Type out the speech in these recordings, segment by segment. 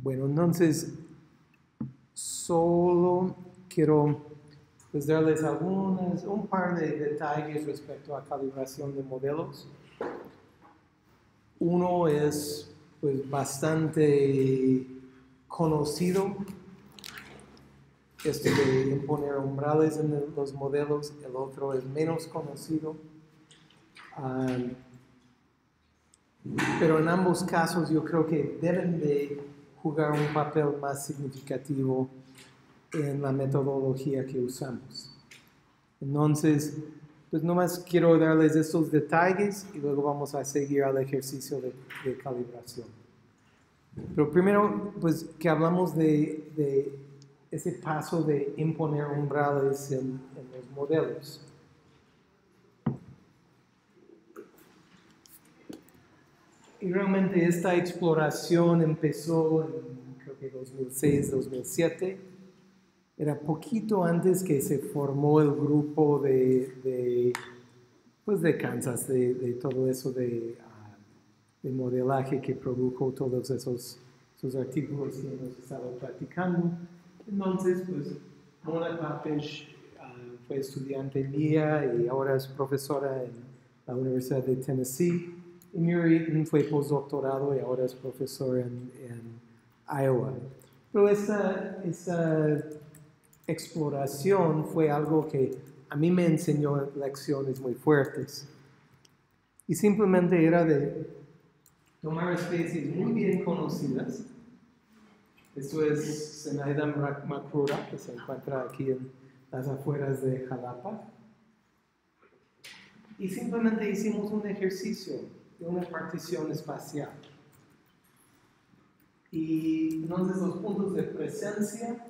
Bueno, entonces, solo quiero pues, darles algunos, un par de detalles respecto a calibración de modelos. Uno es pues, bastante conocido, esto de imponer umbrales en los modelos, el otro es menos conocido. pero en ambos casos yo creo que deben de jugar un papel más significativo en la metodología que usamos. Entonces, pues nomás quiero darles estos detalles y luego vamos a seguir al ejercicio de, calibración. Pero primero, pues que hablamos de, ese paso de imponer umbrales en los modelos. Y realmente esta exploración empezó en creo que 2006, 2007. Era poquito antes que se formó el grupo de, de pues de Kansas, de, de todo eso de, ah, de, modelaje que produjo todos esos, esos artículos que hemos estado platicando. Entonces, pues Mona Papesh ah, fue estudiante mía y ahora es profesora en la Universidad de Tennessee. Y Mary fue postdoctorado y ahora es profesor en, Iowa. Pero esa, esa exploración fue algo que a mí me enseñó lecciones muy fuertes. Y simplemente era de tomar especies muy bien conocidas. Esto es Senaidam macrura, que se encuentra aquí en las afueras de Jalapa. Y simplemente hicimos un ejercicio de una partición espacial. Y entonces los puntos de presencia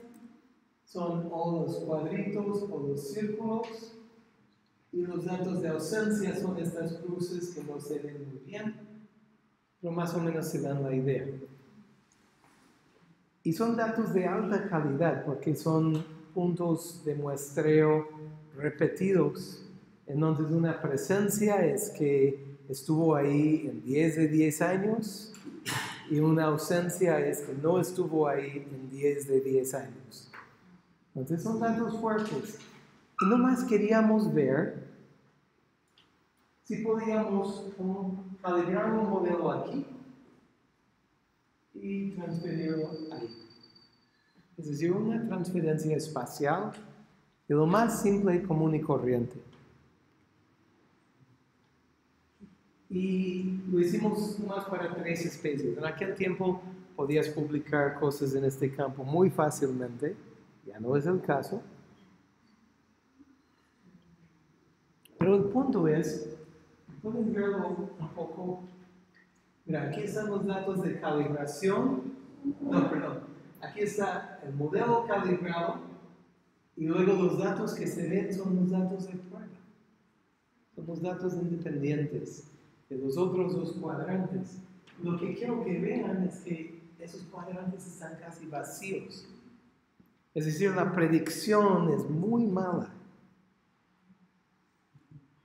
son o los cuadritos o los círculos y los datos de ausencia son estas cruces que no se ven muy bien, pero más o menos se dan la idea. Y son datos de alta calidad porque son puntos de muestreo repetidos. Entonces una presencia es que estuvo ahí en 10 de 10 años y una ausencia es que no estuvo ahí en 10 de 10 años. Entonces son datos fuertes. Y nomás queríamos ver si podíamos calibrar un modelo aquí y transferirlo ahí. Es decir, una transferencia espacial de lo más simple, común y corriente. Y lo hicimos más para tres especies. En aquel tiempo podías publicar cosas en este campo muy fácilmente, ya no es el caso. Pero el punto es, pueden verlo un poco. Mira, aquí están los datos de calibración. No, perdón. Aquí está el modelo calibrado y luego los datos que se ven son los datos de prueba. Son los datos independientes de los otros dos cuadrantes. Lo que quiero que vean es que esos cuadrantes están casi vacíos. Es decir, la predicción es muy mala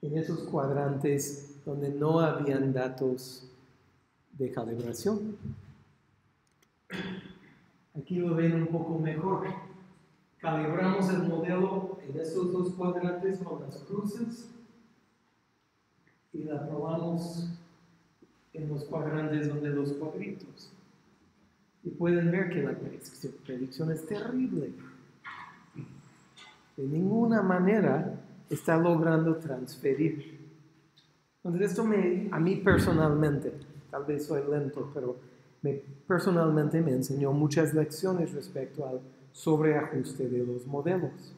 en esos cuadrantes donde no habían datos de calibración. Aquí lo ven un poco mejor. Calibramos el modelo en estos dos cuadrantes con las cruces y la probamos en los cuadrantes donde los cuadritos. Y pueden ver que la predicción, es terrible. De ninguna manera está logrando transferir. Entonces esto me, a mí personalmente, tal vez soy lento, pero me, personalmente me enseñó muchas lecciones respecto al sobreajuste de los modelos.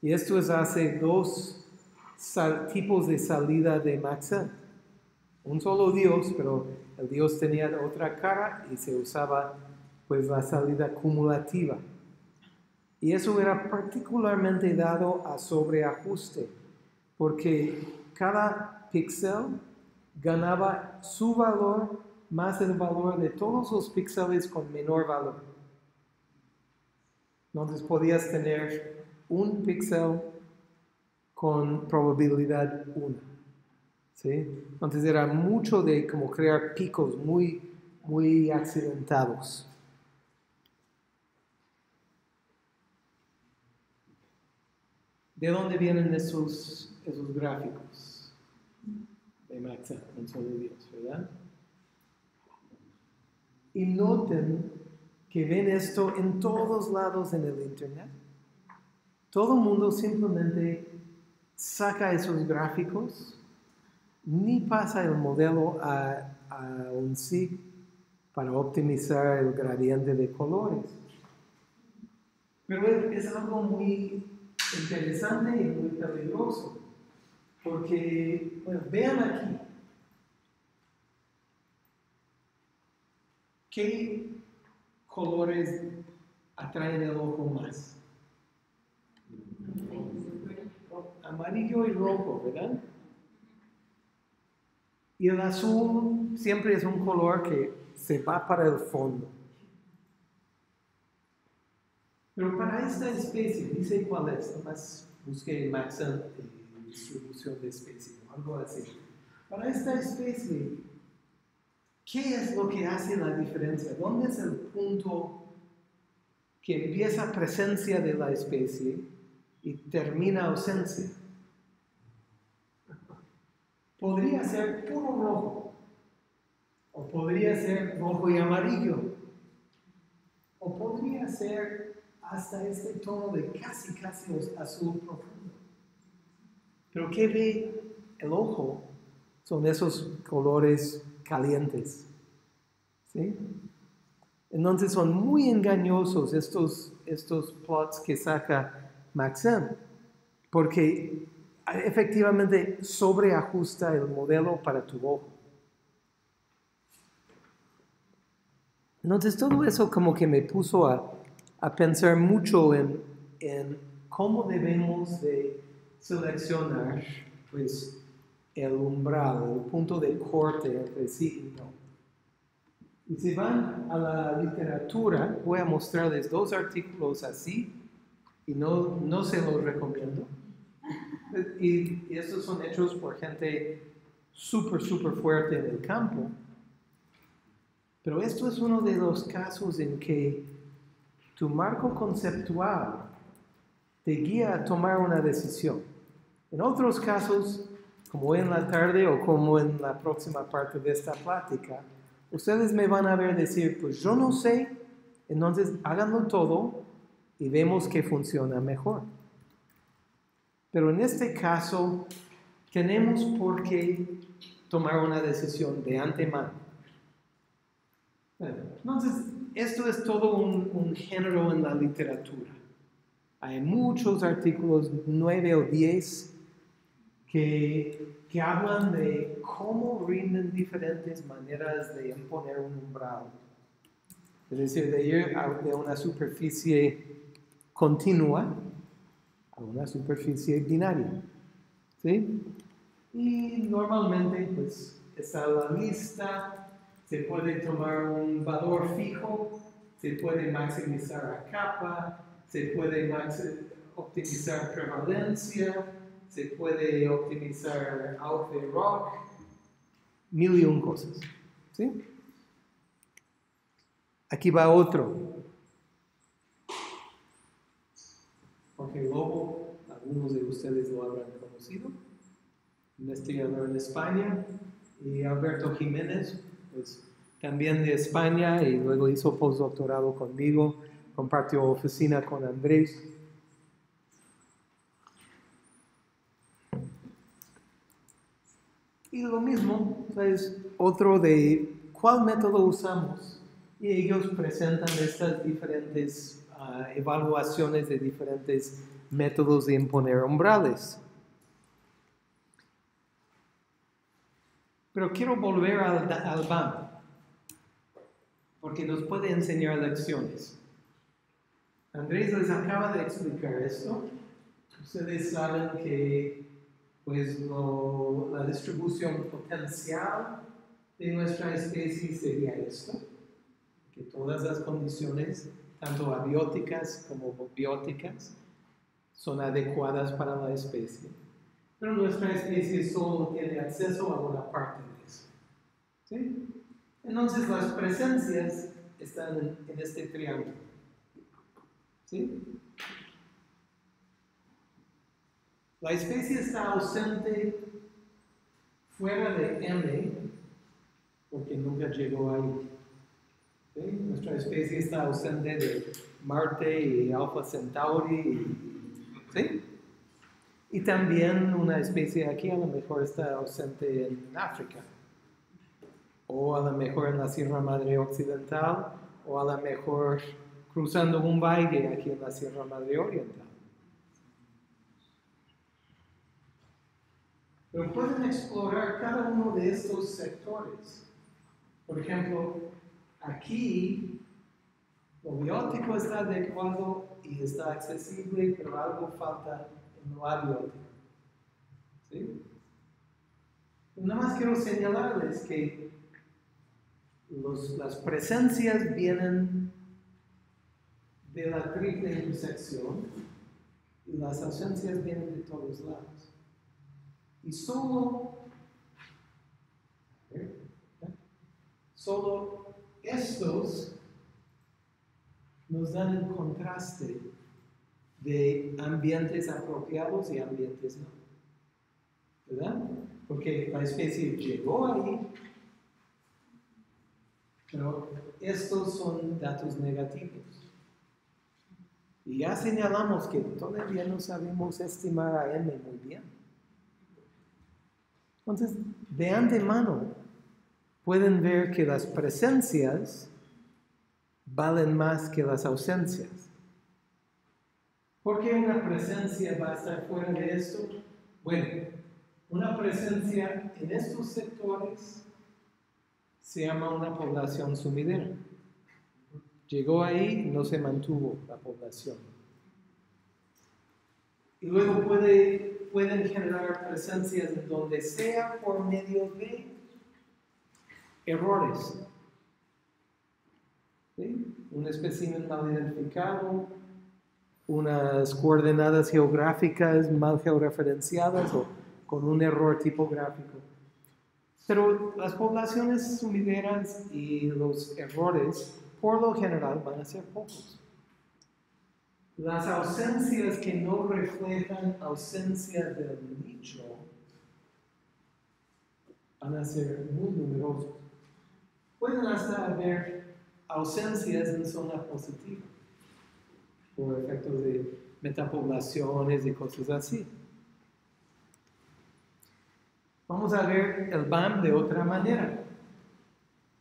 Y esto es hace dos tipos de salida de Maxent. Un solo Dios, pero el Dios tenía otra cara y se usaba pues la salida cumulativa. Y eso era particularmente dado a sobreajuste, porque cada píxel ganaba su valor más el valor de todos los píxeles con menor valor. Entonces podías tener un píxel con probabilidad 1. ¿sí? Antes era mucho de como crear picos muy, muy accidentados. ¿De dónde vienen esos, esos gráficos de Maxa en solo Dios, verdad? Y noten que ven esto en todos lados en el Internet. Todo el mundo simplemente saca esos gráficos, ni pasa el modelo a, a un SIG para optimizar el gradiente de colores. Pero es, algo muy interesante y muy peligroso, porque, bueno, vean aquí, ¿qué colores atraen el ojo más? Amarillo y rojo, ¿verdad? Y el azul siempre es un color que se va para el fondo. Pero para esta especie, dice cuál es, nomás busqué en Maxent distribución de especie, algo así. Para esta especie, ¿qué es lo que hace la diferencia? ¿Dónde es el punto que empieza presencia de la especie y termina ausencia? Podría ser puro rojo, o podría ser rojo y amarillo, o podría ser hasta este tono de casi, casi azul profundo. Pero ¿qué ve el ojo? Son esos colores calientes. ¿Sí? Entonces son muy engañosos estos, estos plots que saca Maxim, porque efectivamente sobreajusta el modelo para tu ojo. Entonces todo eso como que me puso a, pensar mucho en, cómo debemos de seleccionar pues, el umbral, el punto de corte entre sí y no. Y si van a la literatura, voy a mostrarles dos artículos así y no, no se los recomiendo. Y, y estos son hechos por gente súper, súper fuerte en el campo. Pero esto es uno de los casos en que tu marco conceptual te guía a tomar una decisión. En otros casos, como en la tarde o como en la próxima parte de esta plática, ustedes me van a ver decir, pues yo no sé, entonces háganlo todo y vemos que funciona mejor. Pero en este caso, tenemos por qué tomar una decisión de antemano. entonces, esto es todo un, género en la literatura. Hay muchos artículos, nueve o diez, que, que hablan de cómo rinden diferentes maneras de imponer un umbral. Es decir, de ir de una superficie continua una superficie binaria. ¿Sí? Y normalmente pues está la lista, se puede tomar un valor fijo, se puede maximizar a capa, se puede optimizar prevalencia, se puede optimizar alpha rock, mil y un cosas. ¿Sí? Aquí va otro. Jorge Lobo, algunos de ustedes lo habrán conocido, investigador en España, y Alberto Jiménez, pues también de España y luego hizo postdoctorado conmigo, compartió oficina con Andrés. Y lo mismo, es otro de cuál método usamos. Y ellos presentan estas diferentes evaluaciones de diferentes métodos de imponer umbrales. Pero quiero volver al, al BAM, porque nos puede enseñar lecciones. Andrés les acaba de explicar esto. Ustedes saben que pues, la distribución potencial de nuestra especie sería esto, que todas las condiciones tanto abióticas como bióticas, son adecuadas para la especie. Pero nuestra especie solo tiene acceso a una parte de eso. ¿Sí? Entonces las presencias están en, este triángulo. ¿Sí? La especie está ausente fuera de M porque nunca llegó ahí. Nuestra especie está ausente de Marte y Alpha Centauri. ¿sí? Y también una especie aquí a lo mejor está ausente en África. O a lo mejor en la Sierra Madre Occidental. O a lo mejor cruzando un valle aquí en la Sierra Madre Oriental. Pero pueden explorar cada uno de estos sectores. Por ejemplo, aquí lo biótico está adecuado y está accesible, pero algo falta en lo abiótico. ¿Sí? Nada más quiero señalarles que las presencias vienen de la triple intersección y las ausencias vienen de todos lados. Y solo, solo estos nos dan el contraste de ambientes apropiados y ambientes no. ¿Verdad? Porque la especie llegó ahí, pero estos son datos negativos. Y ya señalamos que todavía no sabemos estimar a M muy bien. Entonces, de antemano, pueden ver que las presencias valen más que las ausencias. ¿Por qué una presencia va a estar fuera de esto? Bueno, una presencia en estos sectores se llama una población sumidera. Llegó ahí no se mantuvo la población. Y luego puede, pueden generar presencias donde sea por medio de errores. Un espécimen mal identificado, unas coordenadas geográficas mal georreferenciadas o con un error tipográfico. Pero las poblaciones sumideras y los errores por lo general van a ser pocos. Las ausencias que no reflejan ausencia del nicho van a ser muy numerosos. Pueden hasta haber ausencias en zona positiva por efectos de metapoblaciones y cosas así. Vamos a ver el BAM de otra manera.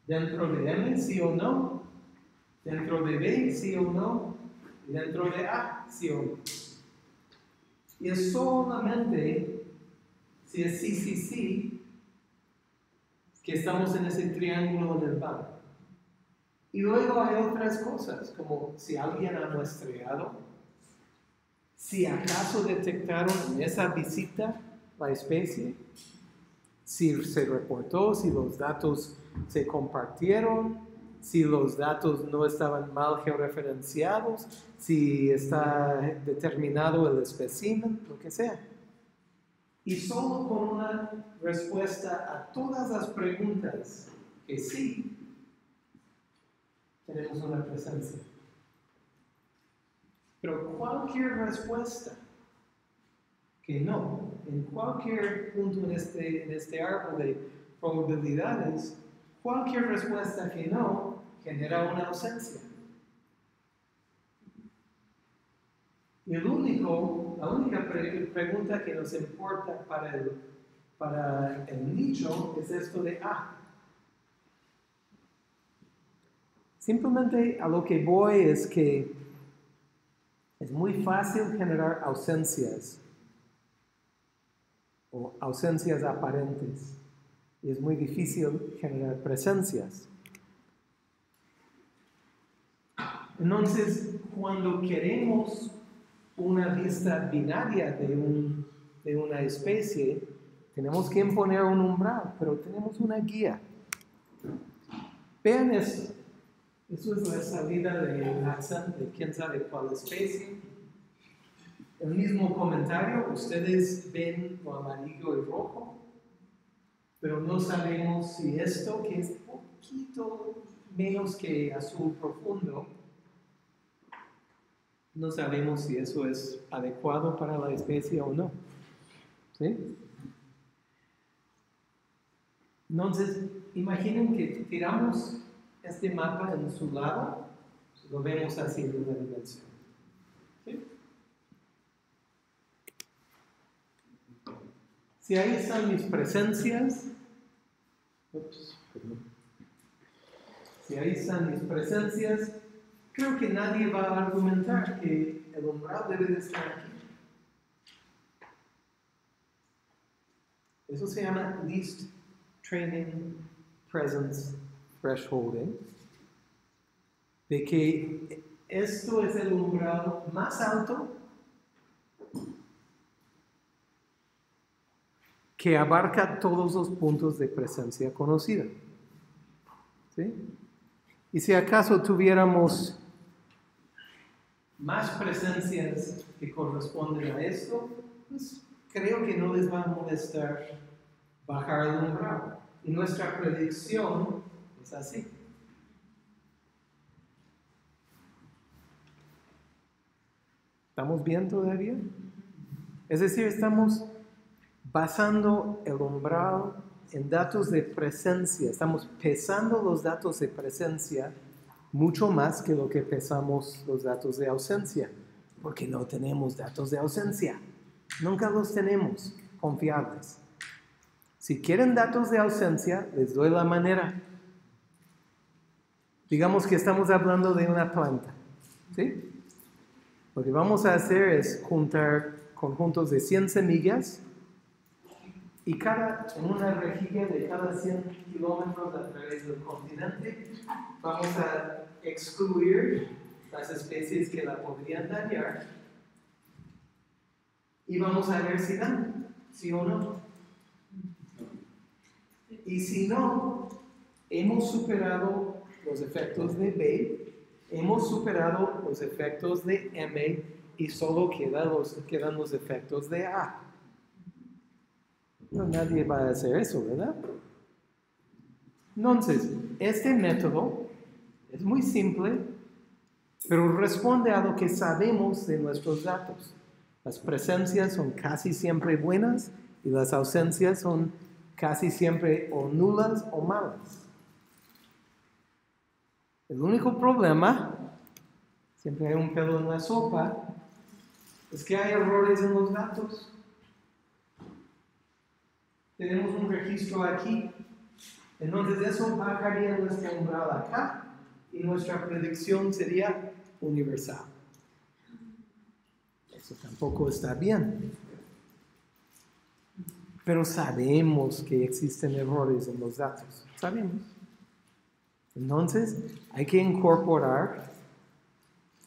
Dentro de M, sí o no, Dentro de B, sí o no. Dentro de A, sí o no. Y es solamente si es sí, sí, sí, que estamos en ese triángulo del pan. Y luego hay otras cosas, como si alguien ha muestreado, si acaso detectaron en esa visita la especie, si se reportó, si los datos se compartieron, si los datos no estaban mal georreferenciados, si está determinado el espécimen, lo que sea. Y solo con una respuesta a todas las preguntas que sí, tenemos una presencia. Pero cualquier respuesta que no, en cualquier punto en este, en este árbol de probabilidades, Cualquier respuesta que no genera una ausencia. El único, la única pregunta que nos importa para el, para el nicho es esto de A. Simplemente a lo que voy es que es muy fácil generar ausencias o ausencias aparentes y es muy difícil generar presencias. Entonces, cuando queremos una vista binaria de, de una especie, tenemos que imponer un umbral, pero tenemos una guía. Vean esto. Eso es la salida de de quién sabe cuál especie. El mismo comentario, ustedes ven lo amarillo y rojo pero no sabemos si esto, que es poquito menos que azul profundo, no sabemos si eso es adecuado para la especie o no. ¿Sí? Entonces, imaginen que tiramos este mapa en su lado, lo vemos así en una dimensión. Si ahí están mis presencias, si ahí están mis presencias, creo que nadie va a argumentar que el umbral debe de estar aquí. Eso se llama least training presence thresholding. De que esto es el umbral más alto que abarca todos los puntos de presencia conocida. ¿Sí? Y si acaso tuviéramos más presencias que corresponden a esto, pues creo que no les va a molestar bajar el umbral. Y nuestra predicción es así. ¿Estamos bien todavía? Es decir, estamos basando el umbral en datos de presencia. Estamos pesando los datos de presencia mucho más que lo que pesamos los datos de ausencia, porque no tenemos datos de ausencia. Nunca los tenemos confiables. Si quieren datos de ausencia, les doy la manera. Digamos que estamos hablando de una planta. ¿sí? Lo que vamos a hacer es juntar conjuntos de 100 semillas y cada, en una rejilla de cada 100 kilómetros a través del continente, vamos a excluir las especies que la podrían dañar y vamos a ver si dan, sí o no. Y si no, hemos superado los efectos de B, hemos superado los efectos de M y solo quedan los, quedan los efectos de A. No, nadie va a hacer eso, ¿verdad? Entonces, este método es muy simple, pero responde a lo que sabemos de nuestros datos. Las presencias son casi siempre buenas y las ausencias son casi siempre o nulas o malas. El único problema, siempre hay un pelo en la sopa, es que hay errores en los datos tenemos un registro aquí. Entonces eso bajaría nuestra umbral acá y nuestra predicción sería universal. Eso tampoco está bien. Pero sabemos que existen errores en los datos. Sabemos. Entonces hay que incorporar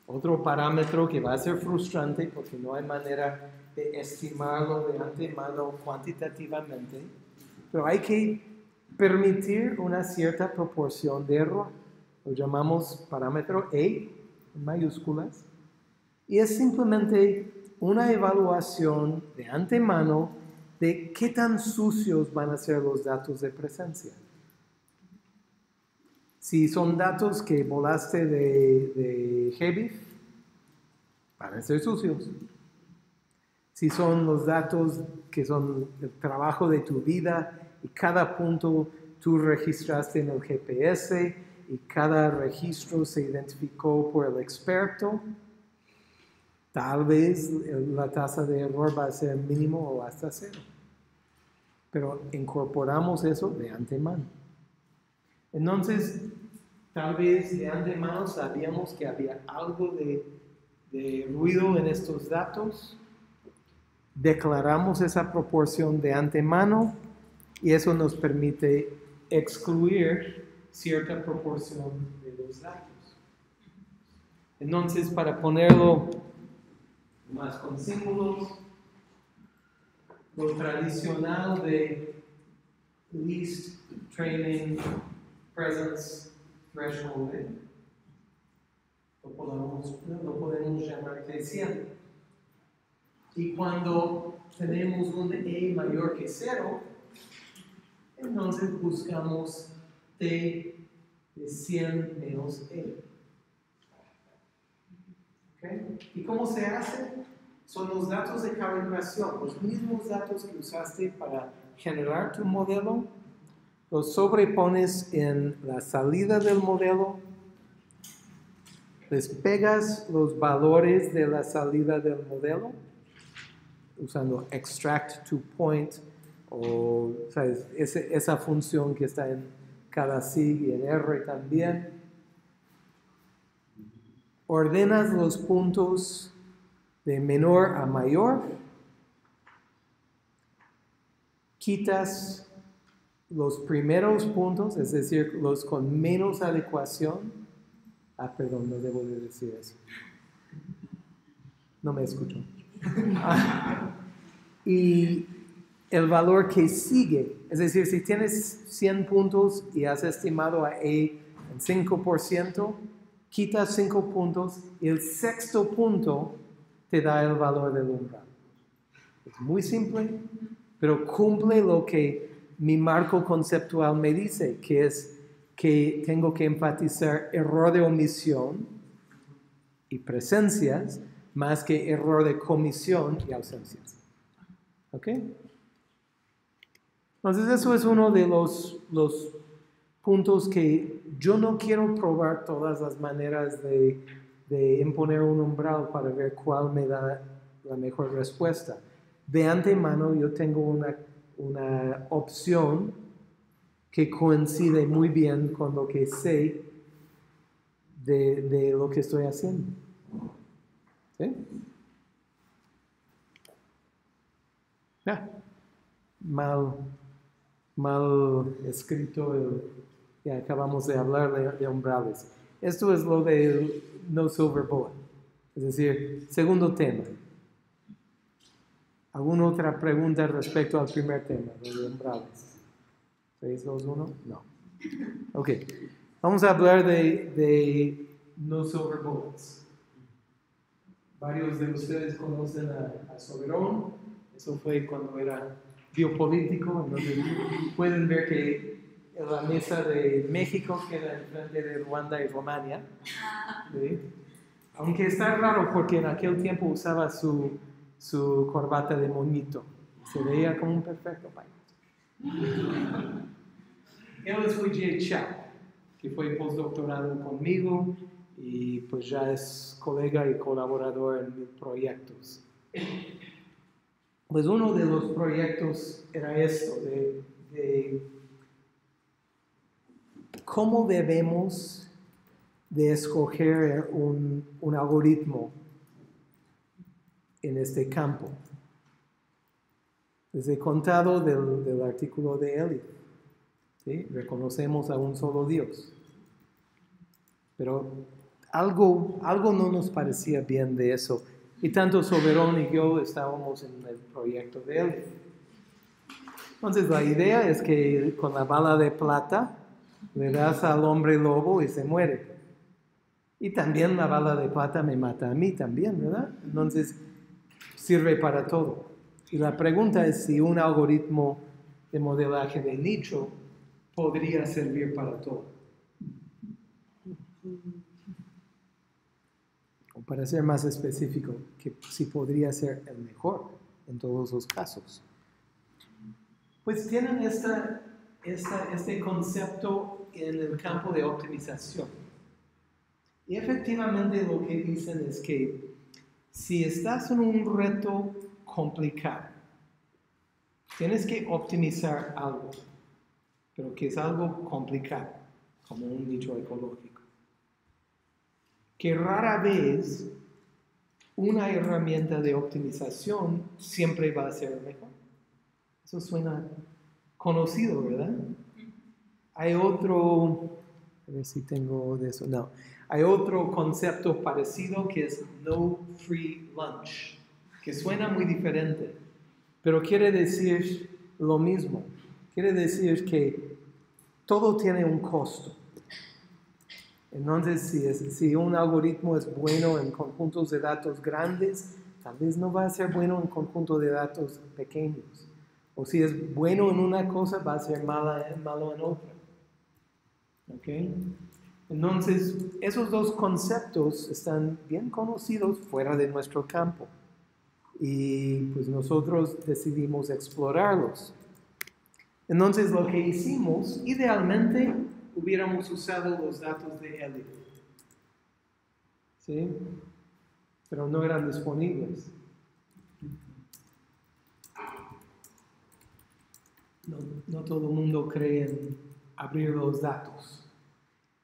otro parámetro que va a ser frustrante porque no hay manera de estimarlo de antemano cuantitativamente, pero hay que permitir una cierta proporción de error. Lo llamamos parámetro E en mayúsculas y es simplemente una evaluación de antemano de qué tan sucios van a ser los datos de presencia. Si son datos que volaste de, de van a ser sucios si son los datos que son el trabajo de tu vida y cada punto tú registraste en el GPS y cada registro se identificó por el experto, tal vez la tasa de error va a ser mínimo o hasta cero. Pero incorporamos eso de antemano. Entonces, tal vez de antemano sabíamos que había algo de, de ruido en estos datos declaramos esa proporción de antemano y eso nos permite excluir cierta proporción de los datos. Entonces, para ponerlo más con símbolos, lo tradicional de least training presence threshold, lo podemos, lo podemos llamar creciente. Y cuando tenemos un E mayor que cero, entonces buscamos T de 100 menos E. ¿Y cómo se hace? son los datos de calibración, los mismos datos que usaste para generar tu modelo, los sobrepones en la salida del modelo, les pegas los valores de la salida del modelo usando extract to point o esa función que está en cada SIG y en R también. Ordenas los puntos de menor a mayor. Quitas los primeros puntos, es decir, los con menos adecuación. Ah, perdón, no debo de decir eso. No me escucho. y el valor que sigue, es decir, si tienes 100 puntos y has estimado a E en 5%, quitas 5 puntos y el sexto punto te da el valor del umbral. Es muy simple, pero cumple lo que mi marco conceptual me dice, que es que tengo que enfatizar error de omisión y presencias más que error de comisión y ausencias. ¿Ok? Entonces eso es uno de los, los puntos que yo no quiero probar todas las maneras de, de imponer un umbral para ver cuál me da la mejor respuesta. De antemano yo tengo una, una opción que coincide muy bien con lo que sé de, de lo que estoy haciendo. Mal, mal escrito, ya acabamos de hablar de, umbrales. Esto es lo del no silver bullet, es decir, segundo tema. ¿Alguna otra pregunta respecto al primer tema, de umbrales? ¿6, 2, 1? No. Ok. Vamos a hablar de, de no silver bullets. Varios de ustedes conocen a, Soberón, eso fue cuando era biopolítico, entonces pueden ver que en la mesa de México queda enfrente de Ruanda y Rumania. Aunque está raro porque en aquel tiempo usaba su, su corbata de moñito. Se veía como un perfecto país. Él es Chao, que fue postdoctorado conmigo y pues ya es colega y colaborador en proyectos. Pues uno de los proyectos era esto, de, cómo debemos de escoger un, algoritmo en este campo. Desde contado del, artículo de Eli, reconocemos a un solo Dios. Pero algo, algo no nos parecía bien de eso. Y tanto Soberón y yo estábamos en el proyecto de él. Entonces la idea es que con la bala de plata le das al hombre lobo y se muere. Y también la bala de plata me mata a mí también, ¿verdad? Entonces sirve para todo. Y la pregunta es si un algoritmo de modelaje de nicho podría servir para todo. Para ser más específico, que si podría ser el mejor en todos los casos. Pues tienen este concepto en el campo de optimización. Y efectivamente lo que dicen es que si estás en un reto complicado, tienes que optimizar algo, pero que es algo complicado, como un nicho ecológico que rara vez una herramienta de optimización siempre va a ser mejor. Eso suena conocido, ¿verdad? Hay otro, a ver si tengo de eso, no. Hay otro concepto parecido que es no free lunch, que suena muy diferente, pero quiere decir lo mismo. Quiere decir que todo tiene un costo. Entonces, si, si un algoritmo es bueno en conjuntos de datos grandes, tal vez no va a ser bueno en conjuntos de datos pequeños. O si es bueno en una cosa, va a ser mala, malo en otra. ¿Okay? Entonces, esos dos conceptos están bien conocidos fuera de nuestro campo. y pues nosotros decidimos explorarlos. Entonces lo que hicimos, idealmente hubiéramos usado los datos de Elliot, ¿sí? Pero no eran disponibles. No, no todo el mundo cree en abrir los datos.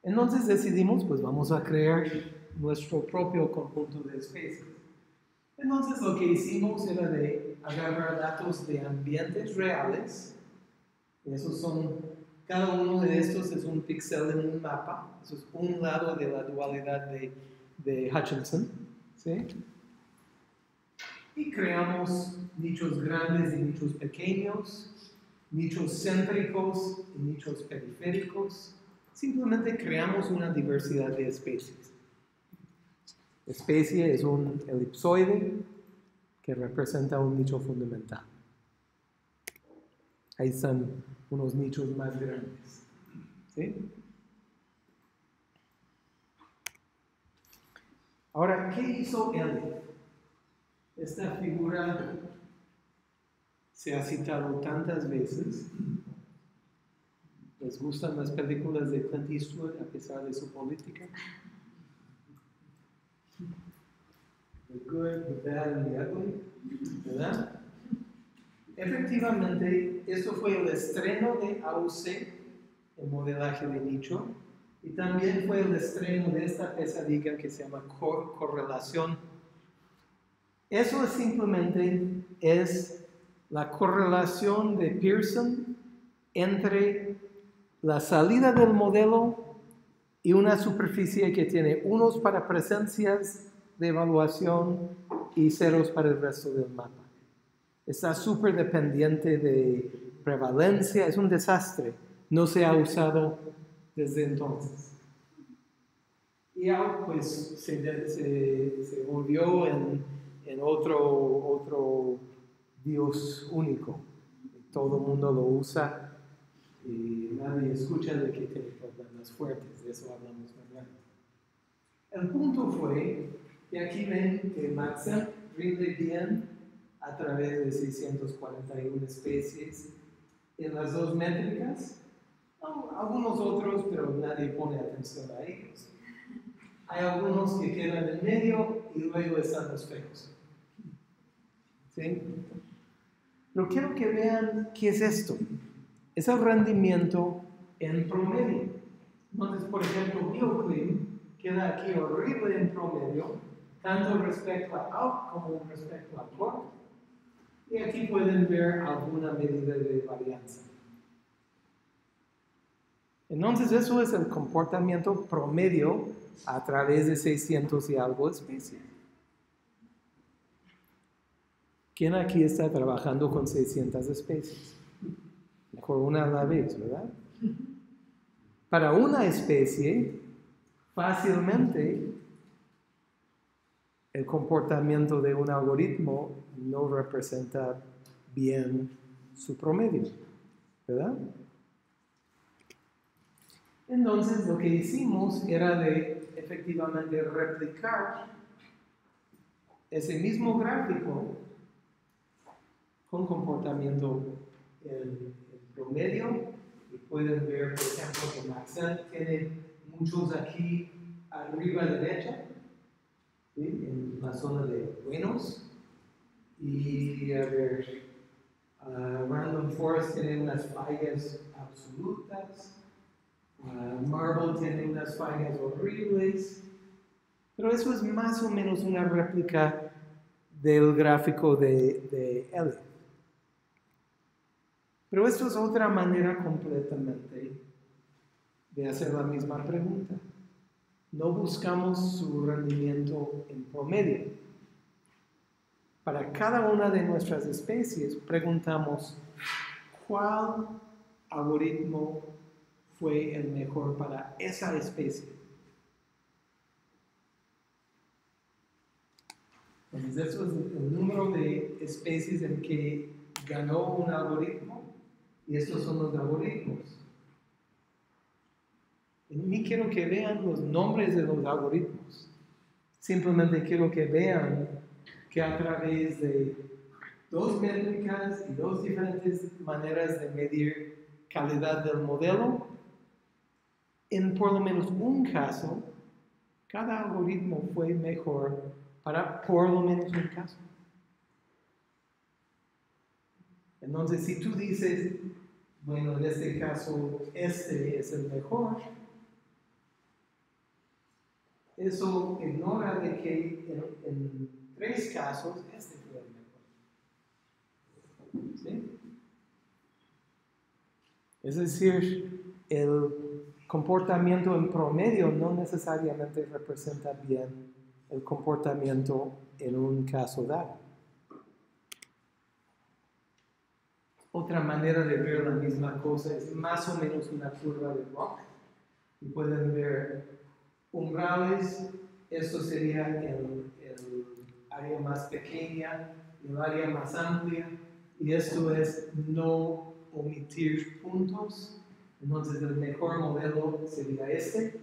Entonces decidimos, pues vamos a crear nuestro propio conjunto de especies. Entonces lo que hicimos era de agarrar datos de ambientes reales. Esos son, cada uno de estos es un píxel en un mapa. Eso es un lado de la dualidad de, de Hutchinson. ¿sí? Y creamos nichos grandes y nichos pequeños, nichos céntricos y nichos periféricos. Simplemente creamos una diversidad de especies. Especie es un elipsoide que representa un nicho fundamental. Ahí están unos nichos más grandes. ¿sí? Ahora, ¿qué hizo él? Esta figura se ha citado tantas veces. ¿Les gustan las películas de Clint Eastwood a pesar de su política? The good, the bad and the ugly, ¿verdad? Efectivamente, esto fue el estreno de AUC, el modelaje de nicho, y también fue el estreno de esta pesadilla que se llama correlación. Eso simplemente es la correlación de Pearson entre la salida del modelo y una superficie que tiene unos para presencias de evaluación y ceros para el resto del mapa. Está súper dependiente de prevalencia, es un desastre. No se ha usado desde entonces. Y ya pues se, se, volvió en, en, otro, otro Dios único. Todo el mundo lo usa y nadie escucha de que tiene problemas fuertes. De eso hablamos mañana. El punto fue y aquí ven que Maxent rinde bien a través de 641 especies en las dos métricas. algunos otros, pero nadie pone atención a ellos. Hay algunos que quedan en medio y luego están los feos. ¿Sí? Pero quiero que vean qué es esto. Es el rendimiento en promedio. Entonces, por ejemplo, BioClean queda aquí horrible en promedio, tanto respecto a out como respecto a core. Y aquí pueden ver alguna medida de varianza. Entonces eso es el comportamiento promedio a través de 600 y algo especies. ¿Quién aquí está trabajando con 600 especies? Mejor una a la vez, ¿verdad? Para una especie, fácilmente el comportamiento de un algoritmo no representa bien su promedio, ¿verdad? Entonces lo que hicimos era de efectivamente replicar ese mismo gráfico con comportamiento en, promedio y pueden ver por ejemplo que Maxent tiene muchos aquí arriba a derecha en la zona de Buenos. Y a ver, Random Forest tiene unas fallas absolutas. Marble tiene unas fallas horribles. Pero eso es más o menos una réplica del gráfico de, de Elliot. Pero esto es otra manera completamente de hacer la misma pregunta no buscamos su rendimiento en promedio. Para cada una de nuestras especies preguntamos cuál algoritmo fue el mejor para esa especie. Entonces, eso es el número de especies en que ganó un algoritmo y estos son los algoritmos. Ni quiero que vean los nombres de los algoritmos. Simplemente quiero que vean que a través de dos métricas y dos diferentes maneras de medir calidad del modelo, en por lo menos un caso, cada algoritmo fue mejor para por lo menos un caso. Entonces, si tú dices, bueno, en este caso, este es el mejor, eso ignora de que en, tres casos este fue el mejor. ¿Sí? Es decir, el comportamiento en promedio no necesariamente representa bien el comportamiento en un caso dado. Otra manera de ver la misma cosa es más o menos una curva de rock. Y pueden ver umbrales, esto sería el, el área más pequeña, el área más amplia, y esto es no omitir puntos. Entonces el mejor modelo sería este.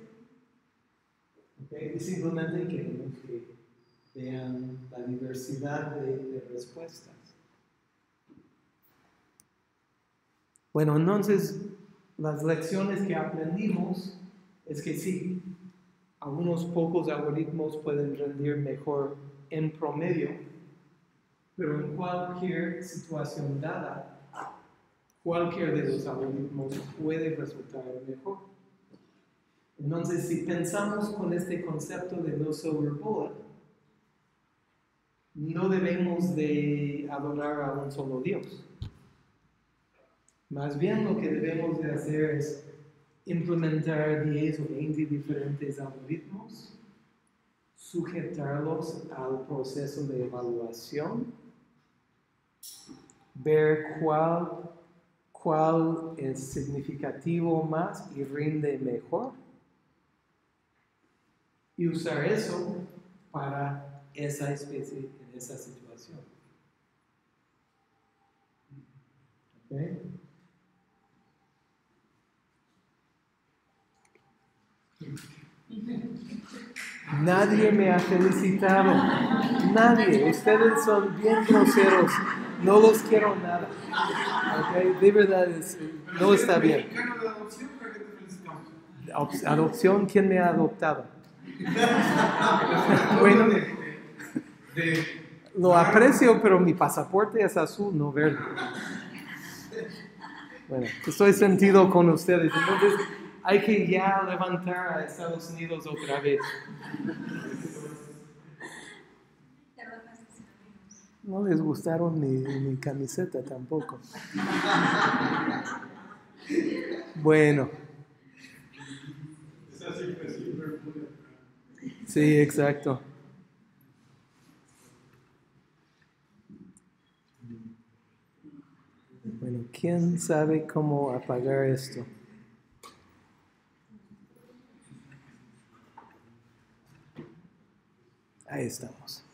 Y simplemente queremos que vean la diversidad de, de respuestas. Bueno, entonces las lecciones que aprendimos es que sí, algunos pocos algoritmos pueden rendir mejor en promedio, pero en cualquier situación dada, cualquier de los algoritmos puede resultar mejor. Entonces, si pensamos con este concepto de no silver bullet, no debemos de adorar a un solo Dios. Más bien lo que debemos de hacer es implementar 10 o 20 diferentes algoritmos, sujetarlos al proceso de evaluación, ver cuál, cuál es significativo más y rinde mejor, y usar eso para esa especie en esa situación. Nadie me ha felicitado. Nadie. Ustedes son bien groseros. No los quiero nada. De verdad, no está bien. ¿Adopción? ¿Quién me ha adoptado? bueno, lo aprecio, pero mi pasaporte es azul, no verde. Bueno, estoy sentido con ustedes. Entonces, hay que ya levantar a Estados Unidos otra vez. No les gustaron mi, mi camiseta tampoco. Bueno. Sí, exacto. Bueno, ¿quién sabe cómo apagar esto? Ahí estamos.